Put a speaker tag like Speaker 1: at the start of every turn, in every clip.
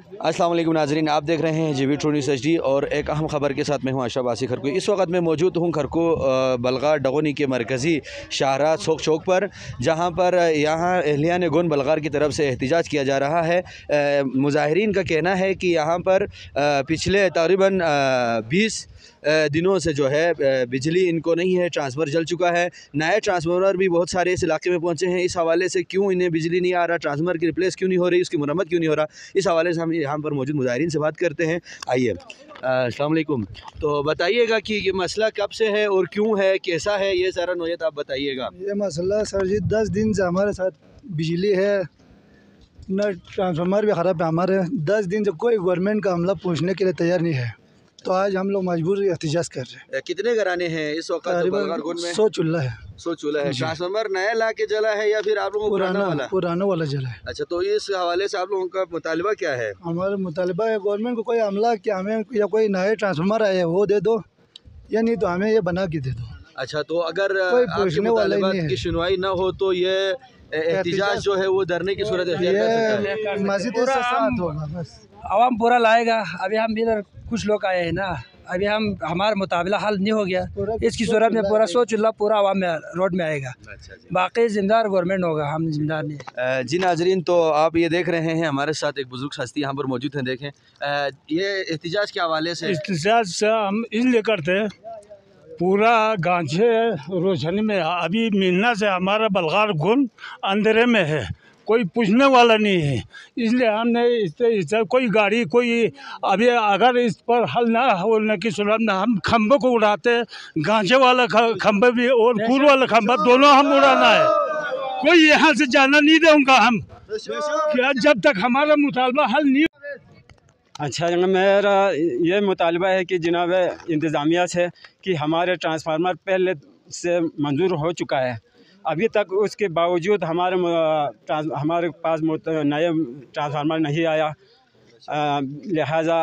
Speaker 1: वालेकुम नाजरीन, आप देख रहे हैं G V true news H D और एक अहम खबर के साथ मैं हूँ आशा बासी खरको इस वक्त मैं मौजूद हूँ खरको बलगार डगोनी के मरकज़ी शाहरा चौक चौक पर, जहाँ पर यहाँ अहलियान गुन बलगार की तरफ़ से एहतजाज किया जा रहा है। मुजाहरीन का कहना है कि यहाँ पर पिछले तकरीबन बीस दिनों से जो है बिजली इनको नहीं है, ट्रांसफ़र जल चुका है। नए ट्रांसफार्मर भी बहुत सारे इस इलाके में पहुँचे हैं। इस हवाले से क्यों इन्हें बिजली नहीं आ रहा, ट्रांसफार्मर की रिप्लेस क्यों नहीं हो रही, उसकी मरम्मत क्यों नहीं हो रहा? इस हवाले से हम यहाँ पर मौजूद मुजाहरीन से बात करते हैं। आइए अलकुम तो बताइएगा कि ये मसला कब से है और क्यों है, कैसा है, ये सारा नोयत आप बताइएगा।
Speaker 2: ये मसला सर जी, दस दिन से हमारे साथ बिजली है, न ट्रांसफार्मर भी ख़राब है, हमारे दस दिन से कोई गवर्नमेंट का हमला पूछने के लिए तैयार नहीं है। तो आज हम लोग मजबूर एहतजाज कर रहे हैं।
Speaker 1: कितने घराने हैं इस वक्त
Speaker 2: तो सौ चूल्हा है।
Speaker 1: सौ चूल्हा है। ट्रांसफार्मर नया ला के जला है या फिर आप लोगों को
Speaker 2: पुराना वाला? पुराना वाला जला है।
Speaker 1: अच्छा तो इस हवाले से आप लोगों का मुतालबा क्या है?
Speaker 2: हमारा मुतालबा है गवर्नमेंट को कोई हमला कि हमें या कोई नए ट्रांसफार्मर आए वो दे दो या नहीं तो हमें ये बना के दे दो।
Speaker 1: अच्छा तो अगर पूछने वाला की सुनवाई न हो तो ये एहतजाज जो है वो डरने की सूरत
Speaker 2: मस्जिद
Speaker 3: आवाम पूरा लाएगा। अभी हम इधर कुछ लोग आए हैं ना अभी हम हमारा मुताबला हल नहीं हो गया। इसकी सूरत में पूरा सौ चूल्हा पूरा आवाम में रोड में आएगा। अच्छा बाकी जिम्मेदार गवर्नमेंट होगा हम जिम्मेदार नहीं।
Speaker 1: जी नाजरीन तो आप ये देख रहे हैं हमारे साथ एक बुज़ुर्ग हस्ती यहाँ पर मौजूद हैं देखें। ये एहतजाज के हवाले से
Speaker 4: एहतजाज से हम इसलिए करते हैं पूरा गांछे रोशनी में अभी मिलना से हमारा बलगार गुन अंधेरे में है। कोई पूछने वाला नहीं है। इसलिए हमने इससे इस कोई गाड़ी कोई अभी अगर इस पर हल ना होने की सूरत ना हम खंभे को उड़ाते गांजे वाला खंभे भी और कुर वाला खंभा दोनों हम उड़ाना है। कोई यहाँ से जाना नहीं दूँगा हम। क्या जब तक हमारा मुतालबा हल नहीं
Speaker 5: अच्छा मेरा ये मुतालबा है कि जनाब इंतज़ामिया से कि हमारे ट्रांसफार्मर पहले से मंजूर हो चुका है। अभी तक उसके बावजूद हमारे हमारे पास नए ट्रांसफार्मर नहीं आया। लिहाजा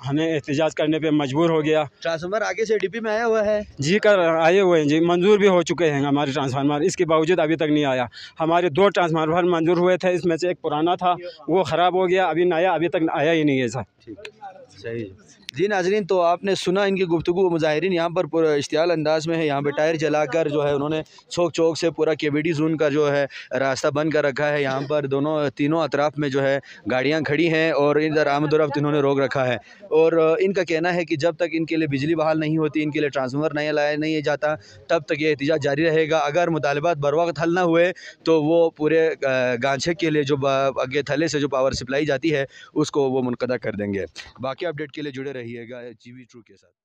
Speaker 5: हमें एहतजाज करने पे मजबूर हो गया।
Speaker 1: ट्रांसफार्मर आगे से डीपी में आया हुआ है?
Speaker 5: जी कर आए हुए हैं जी। मंजूर भी हो चुके हैं हमारे ट्रांसफार्मर। इसके बावजूद अभी तक नहीं आया। हमारे दो ट्रांसफार्मर मंजूर हुए थे इसमें से एक पुराना था वो ख़राब हो गया। अभी नया अभी तक आया ही नहीं है सर
Speaker 1: ठीक। सही जी नाजरीन तो आपने सुना इनकी गुफ्तु मुजाहरीन यहाँ पर पूरा इश्तियाल अंदाज में है। यहाँ पर टायर जलाकर जो है उन्होंने चौक चौक से पूरा केबीडी जोन का जो है रास्ता बंद कर रखा है। यहाँ पर दोनों, तीनों अतराफ में जो है गाड़ियाँ खड़ी हैं और इधर आमदरफ्त इन्होंने रोक रखा है। और इनका कहना है कि जब तक इनके लिए बिजली बहाल नहीं होती, इनके लिए ट्रांसफार्मर नहीं लाया नहीं जाता, तब तक ये एहतजाज जारी रहेगा। अगर मुतालबात बर वक्त हल ना हुए तो वो पूरे गांछे के लिए जो आगे थले से जो पावर सप्लाई जाती है, उसको वो मुनदा कर देंगे। बाकी अपडेट के लिए जुड़े रहिएगा जी वी ट्रू के साथ।